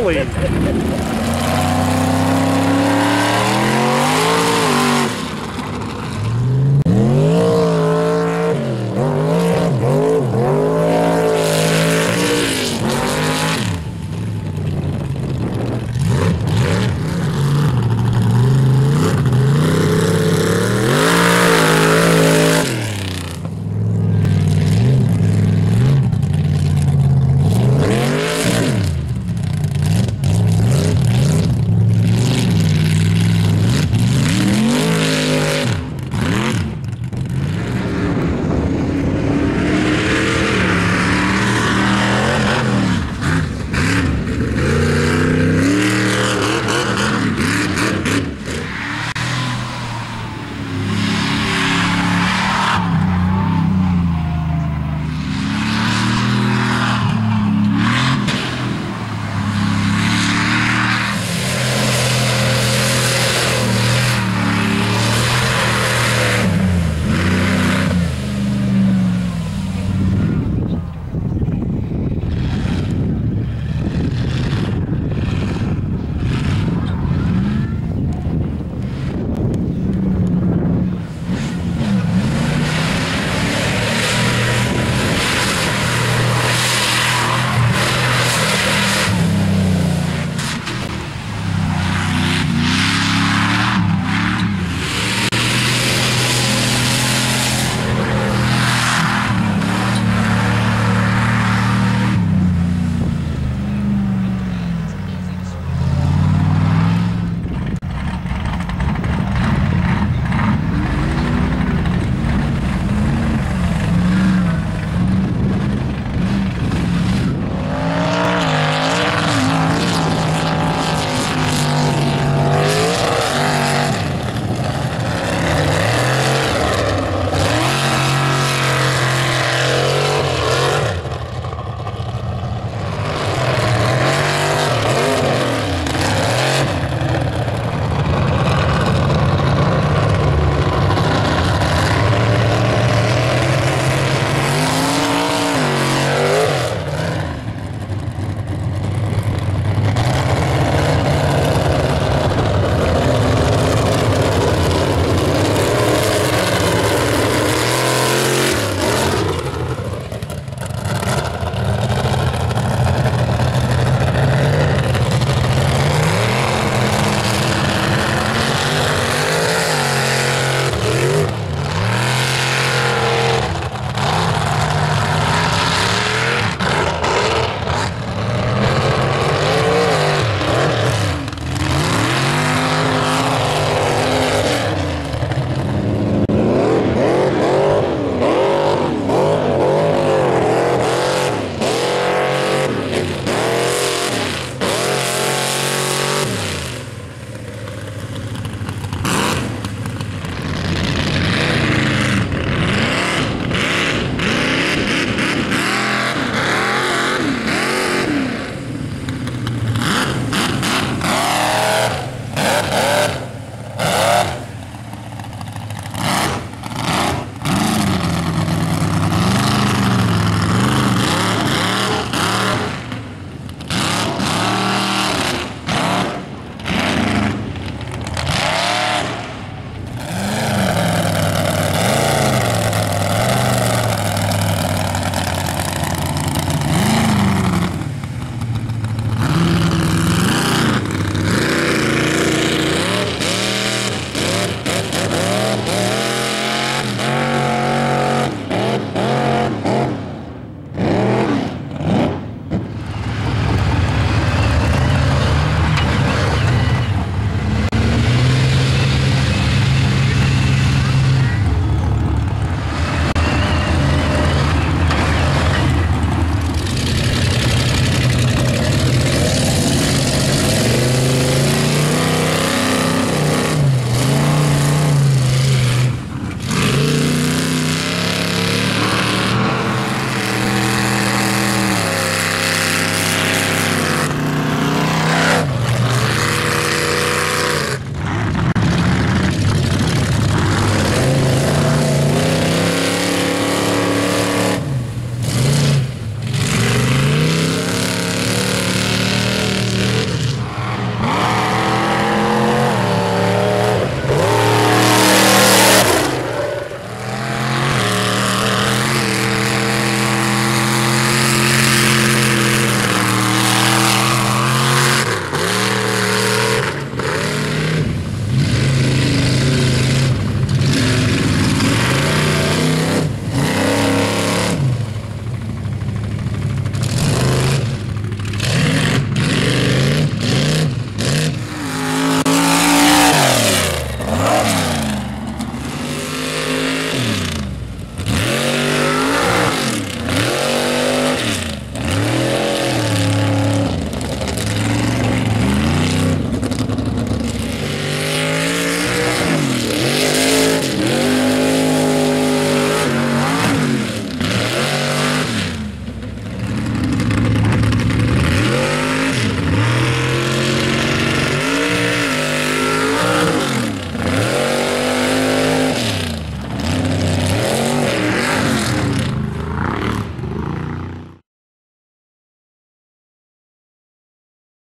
Holy.